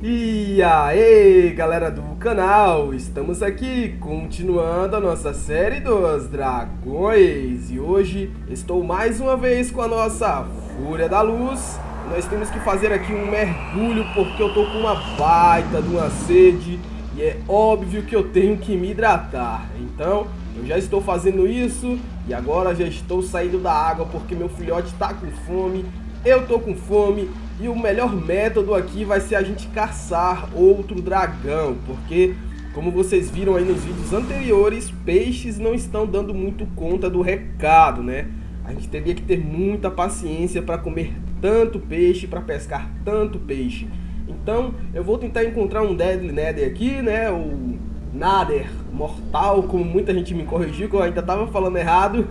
E aí, galera do canal, estamos aqui continuando a nossa série dos dragões e hoje estou mais uma vez com a nossa Fúria da Luz. Nós temos que fazer aqui um mergulho porque eu tô com uma baita de uma sede e é óbvio que eu tenho que me hidratar. Então, eu já estou fazendo isso e agora já estou saindo da água porque meu filhote está com fome, eu tô com fome e o melhor método aqui vai ser a gente caçar outro dragão, porque como vocês viram aí nos vídeos anteriores, peixes não estão dando muito conta do recado, né? A gente teria que ter muita paciência para comer tanto peixe, para pescar tanto peixe. Então, eu vou tentar encontrar um Deadly Nether aqui, né? O Nader mortal, como muita gente me corrigiu, que eu ainda tava falando errado.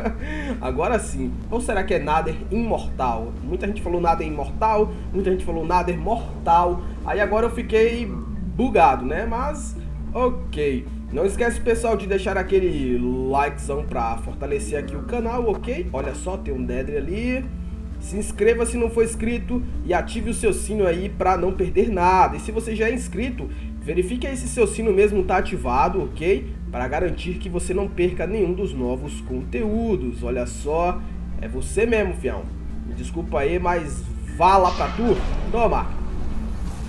Agora sim. Ou será que é Nader imortal? Muita gente falou Nader imortal, muita gente falou Nader mortal. Aí agora eu fiquei bugado, né? Mas, ok. Não esquece, pessoal, de deixar aquele likezão pra fortalecer aqui o canal, ok? Olha só, tem um Dedre ali. Se inscreva se não for inscrito e ative o seu sino aí para não perder nada. E se você já é inscrito, verifique aí se seu sino mesmo está ativado, ok? Para garantir que você não perca nenhum dos novos conteúdos. Olha só, é você mesmo, fião. Me desculpa aí, mas vá lá pra tu. Toma.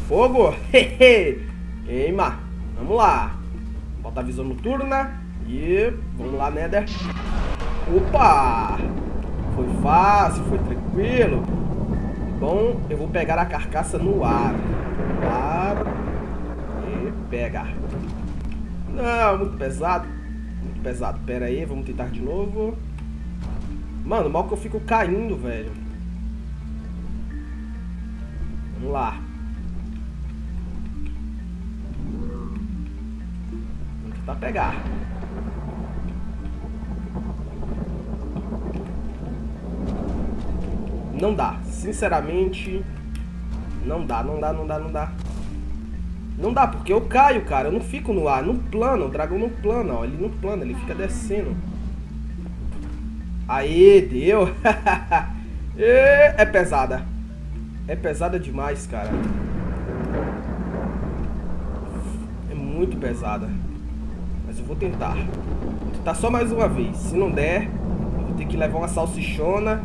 Fogo. Queima. Vamos lá. Bota a visão noturna. E vamos lá, Nether. Opa! Foi fácil, foi tranquilo. Bom, eu vou pegar a carcaça no ar. E pega. Não, muito pesado. Muito pesado. Pera aí, vamos tentar de novo. Mano, mal que eu fico caindo, velho. Vamos lá. Vamos tentar pegar. Não dá. Sinceramente, não dá, não dá, não dá, não dá. Não dá, porque eu caio, cara. Eu não fico no ar. Não plano. O dragão não plana, ó. Ele não plana, ele fica descendo. Aê, deu. é pesada. É pesada demais, cara. É muito pesada. Mas eu vou tentar. Vou tentar só mais uma vez. Se não der, eu vou ter que levar uma salsichona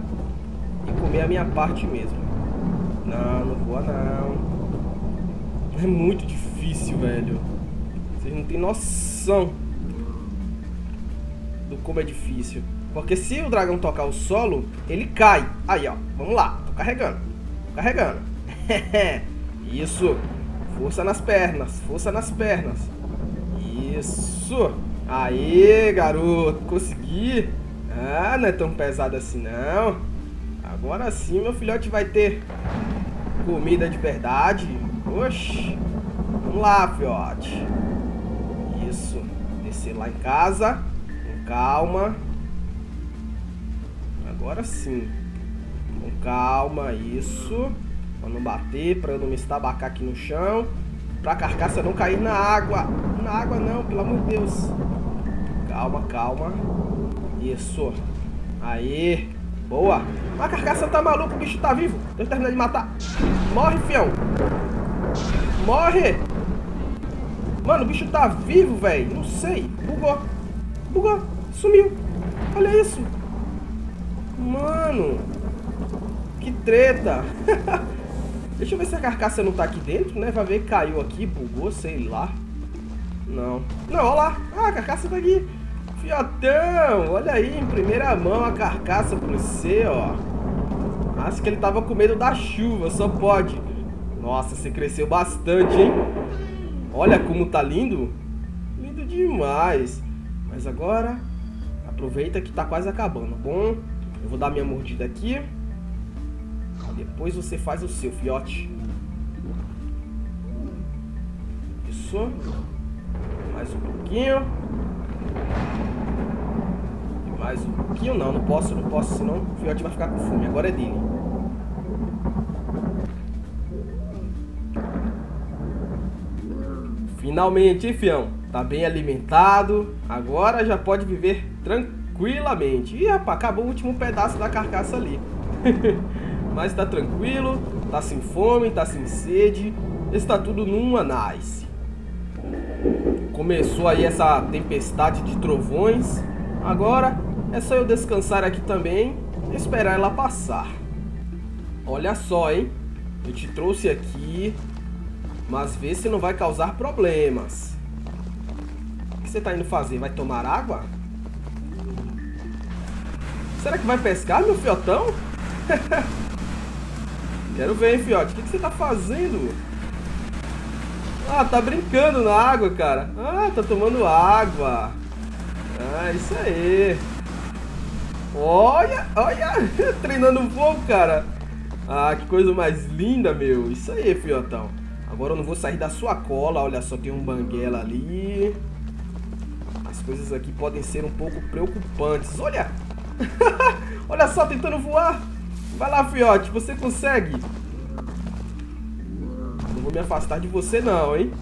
e comer a minha parte mesmo. Não, não voa não. É muito difícil, velho. Vocês não tem noção do como é difícil. Porque se o dragão tocar o solo, ele cai. Aí, ó. Vamos lá. Tô carregando. Tô carregando. Isso. Força nas pernas. Força nas pernas. Isso. Aí, garoto. Consegui. Ah, não é tão pesado assim, não. Agora sim meu filhote vai ter comida de verdade. Oxi. Vamos lá, filhote. Isso. Descer lá em casa. Com calma. Agora sim. Com calma, isso. Pra não bater, pra eu não me estabacar aqui no chão. Pra carcaça não cair na água. Na água não, pelo amor de Deus. Calma, calma. Isso. Aí. Boa. A carcaça tá maluca, o bicho tá vivo. Deixa eu terminar de matar. Morre, fião. Morre. Mano, o bicho tá vivo, velho. Não sei. Bugou. Bugou. Sumiu. Olha isso. Mano. Que treta. Deixa eu ver se a carcaça não tá aqui dentro, né? Vai ver que caiu aqui, bugou, sei lá. Não. Não, olha lá. Ah, a carcaça tá aqui. Fiotão, olha aí, em primeira mão a carcaça pra você, ó. Acho que ele tava com medo da chuva, só pode. Nossa, você cresceu bastante, hein? Olha como tá lindo. Lindo demais. Mas agora, aproveita que tá quase acabando, bom? Eu vou dar minha mordida aqui. Depois você faz o seu, fiote. Isso. Mais um pouquinho. Mais um pouquinho não, não posso, não posso, senão o filhote vai ficar com fome. Agora é dele. Finalmente, fião? Tá bem alimentado. Agora já pode viver tranquilamente. Ih, rapaz, acabou o último pedaço da carcaça ali. Mas tá tranquilo, tá Tá sem fome, tá sem sede. Está tudo numa nice. Começou aí essa tempestade de trovões. Agora é só eu descansar aqui também e esperar ela passar. Olha só, hein? Eu te trouxe aqui, mas vê se não vai causar problemas. O que você tá indo fazer? Vai tomar água? Será que vai pescar, meu fiotão? Quero ver, hein, fiote. O que, que você tá fazendo? Ah, tá brincando na água, cara. Ah, tá tomando água. Ah, isso aí. Olha, olha. Treinando voo, cara. Ah, que coisa mais linda, meu. Isso aí, fiotão. Agora eu não vou sair da sua cola. Olha só, tem um banguela ali. As coisas aqui podem ser um pouco preocupantes. Olha. olha só, tentando voar. Vai lá, fiote, você consegue. Não vou me afastar de você não, hein?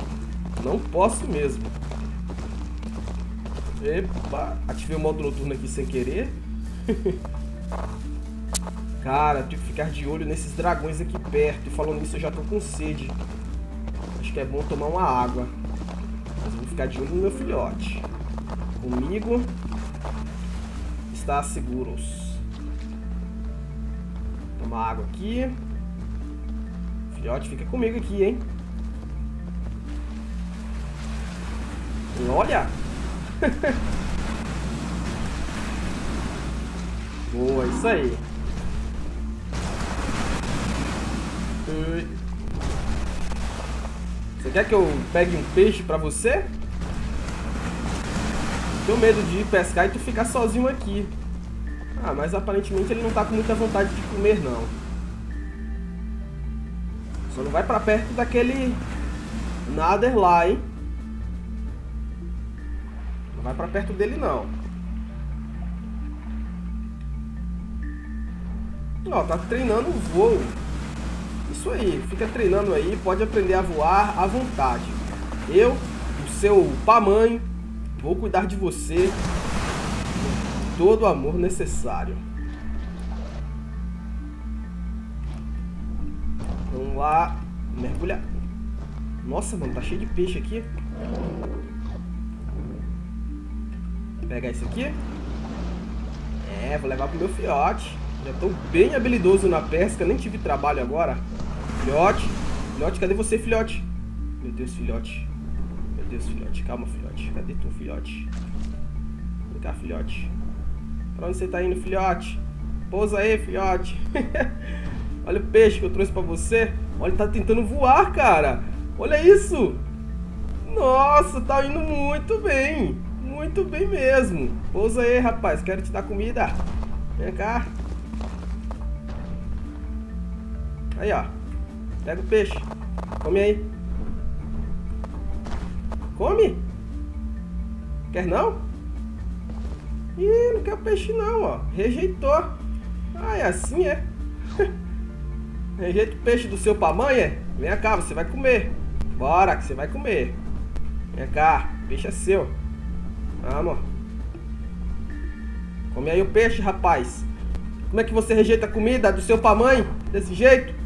Não posso mesmo. Epa, ativei o modo noturno aqui sem querer. Cara, tenho que ficar de olho nesses dragões aqui perto. E falando nisso, eu já tô com sede. Que é bom tomar uma água. Mas vou ficar de olho no meu filhote. Comigo está seguros tomar água aqui. Filhote, fica comigo aqui, hein? Olha! Boa, isso aí. Você quer que eu pegue um peixe pra você? Tenho medo de ir pescar e tu ficar sozinho aqui. Ah, mas aparentemente ele não tá com muita vontade de comer, não. Só não vai pra perto daquele Nader lá, hein? Não vai pra perto dele, não. Ó, tá treinando o voo. Isso aí, fica treinando aí, pode aprender a voar à vontade. Eu, o seu pamanho, vou cuidar de você todo o amor necessário. Vamos lá, mergulhar. Nossa, mano, tá cheio de peixe aqui. Vou pegar isso aqui. É, vou levar pro meu fiote. Já tô bem habilidoso na pesca, nem tive trabalho agora. Filhote, filhote, cadê você, filhote? Meu Deus, filhote. Meu Deus, filhote. Calma, filhote. Cadê tu, filhote? Vem cá, filhote. Pra onde você tá indo, filhote? Pousa aí, filhote. Olha o peixe que eu trouxe pra você. Olha, ele tá tentando voar, cara. Olha isso. Nossa, tá indo muito bem. Muito bem mesmo. Pousa aí, rapaz. Quero te dar comida. Vem cá. Aí, ó. Pega o peixe. Come aí. Come? Quer não? Ih, não quer o peixe não, ó. Rejeitou. Ah, é assim, é? Rejeita o peixe do seu pamanha? É? Vem cá, você vai comer. Bora, que você vai comer. Vem cá, o peixe é seu. Vamos. Come aí o peixe, rapaz. Como é que você rejeita a comida do seu pamanho? Desse jeito?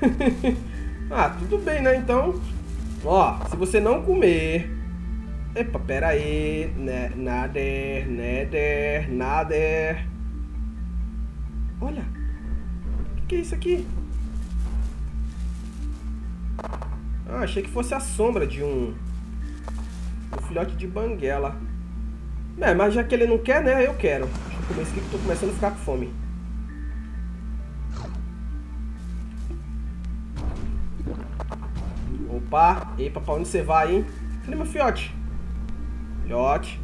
ah, tudo bem, né? Então, ó, se você não comer Epa, pera aí. Né, nader, Nether, Nader. Olha. O que, que é isso aqui? Ah, achei que fosse a sombra de um... Um filhote de banguela. É, mas já que ele não quer, né? Eu quero. Deixa eu comer isso aqui que eu tô começando a ficar com fome. Opa! Epa, pra onde você vai, hein? Cadê meu fiote? Filhote.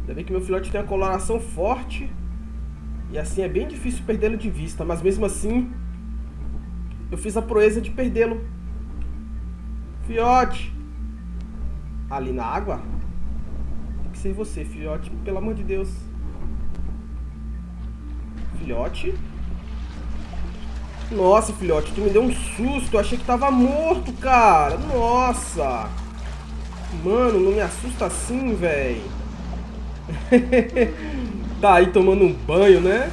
Ainda bem que meu filhote tem a coloração forte. E assim é bem difícil perdê-lo de vista. Mas mesmo assim, eu fiz a proeza de perdê-lo. Filhote. Ali na água? Tem que ser você, filhote. Pelo amor de Deus. Filhote. Nossa, filhote, tu me deu um susto. Eu achei que tava morto, cara. Nossa. Mano, não me assusta assim, velho. tá aí tomando um banho, né?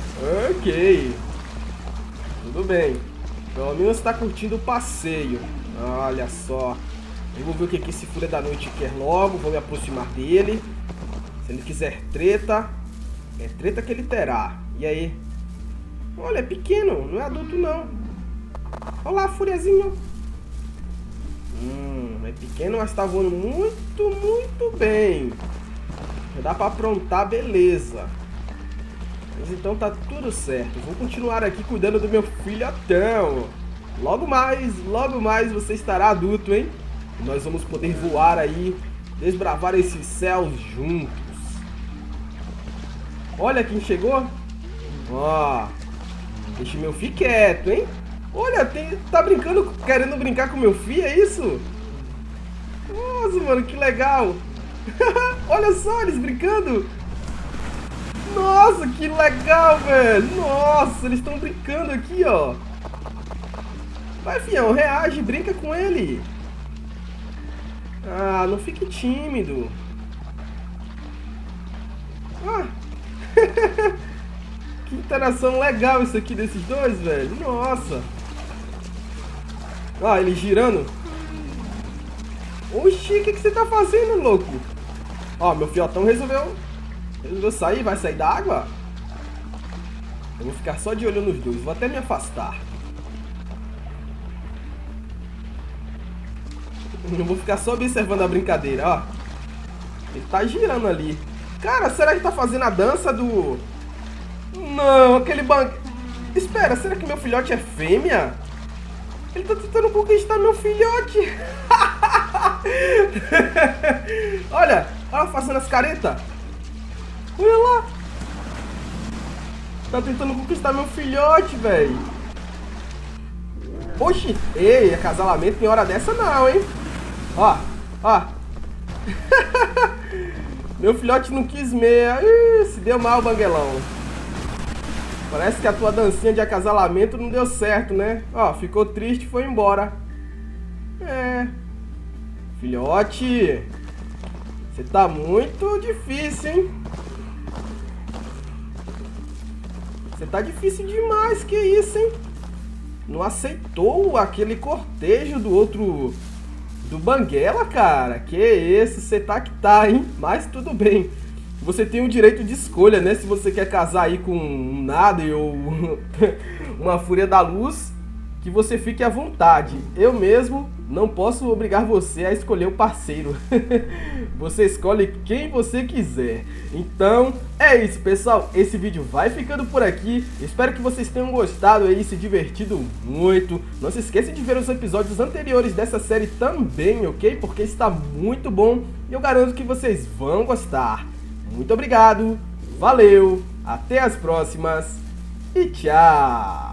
Ok. Tudo bem. Pelo menos está curtindo o passeio. Olha só. Eu vou ver o que, que esse Fúria da Noite quer logo. Vou me aproximar dele. Se ele quiser treta, é treta que ele terá. E aí? Olha, é pequeno. Não é adulto, não. Olha lá, Furiazinho. Hum, é pequeno, mas tá voando muito, muito bem. Já dá pra aprontar, beleza. Mas então tá tudo certo. Vou continuar aqui cuidando do meu filhotão. Logo mais, logo mais você estará adulto, hein? E nós vamos poder voar aí, desbravar esses céus juntos. Olha quem chegou. Ó, deixa meu filho quieto, hein? Olha, tem, tá brincando, querendo brincar com meu filho, é isso? Nossa, mano, que legal. Olha só, eles brincando. Nossa, que legal, velho. Nossa, eles estão brincando aqui, ó. Vai, fião, reage, brinca com ele. Ah, não fique tímido. Ah. que interação legal isso aqui desses dois, velho. Nossa. Ah, ele girando. Oxi, o que, que você tá fazendo, louco? Ó, meu fiotão resolveu... Resolveu sair, vai sair da água? Eu vou ficar só de olho nos dois, vou até me afastar. Eu vou ficar só observando a brincadeira, ó. Ele tá girando ali. Cara, será que tá fazendo a dança do... Não, aquele banco... Espera, será que meu filhote é fêmea? Ele tá tentando conquistar meu filhote. olha, olha fazendo as caretas. Olha lá. Tá tentando conquistar meu filhote, velho. Oxi, ei, acasalamento tem hora dessa não, hein? Ó, ó. meu filhote não quis meia. Ih, se deu mal, banguelão. Parece que a tua dancinha de acasalamento não deu certo, né? Ó, ficou triste e foi embora. É. Filhote. Você tá muito difícil, hein? Você tá difícil demais, que isso, hein? Não aceitou aquele cortejo do outro... Do Banguela, cara? Que isso, você tá que tá, hein? Mas tudo bem você tem o direito de escolha, né? Se você quer casar aí com um nada ou uma fúria da luz, que você fique à vontade. Eu mesmo não posso obrigar você a escolher o parceiro. você escolhe quem você quiser. Então, é isso, pessoal. Esse vídeo vai ficando por aqui. Espero que vocês tenham gostado aí, se divertido muito. Não se esqueça de ver os episódios anteriores dessa série também, ok? Porque está muito bom e eu garanto que vocês vão gostar. Muito obrigado, valeu, até as próximas e tchau!